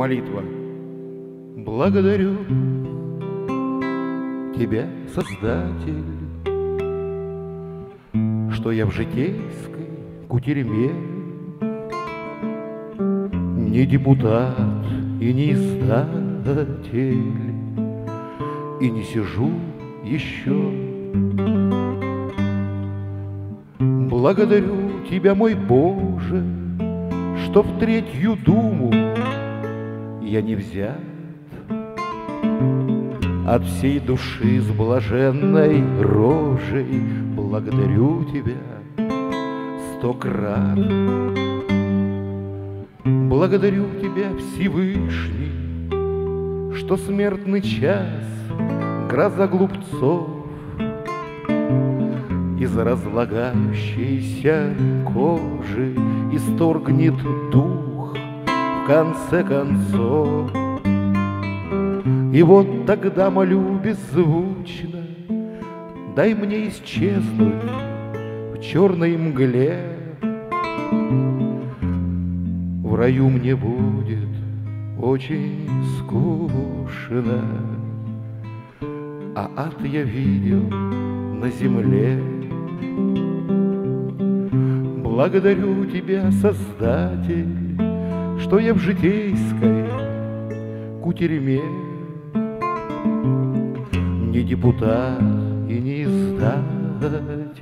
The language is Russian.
Молитва. Благодарю тебя, Создатель, Что я в житейской кутерьме Не депутат и не издатель, И не сижу еще. Благодарю тебя, мой Боже, Что в третью думу я не взят от всей души с блаженной рожей Благодарю тебя сто крат. Благодарю тебя, Всевышний, Что смертный час, гроза глупцов, Из разлагающейся кожи Исторгнет дух конце концов. И вот тогда молю беззвучно, Дай мне исчезнуть в черной мгле. В раю мне будет очень скучно, А ад я видел на земле. Благодарю тебя, Создатель, Что я в житейской кутерьме. Не депутат и не издатель,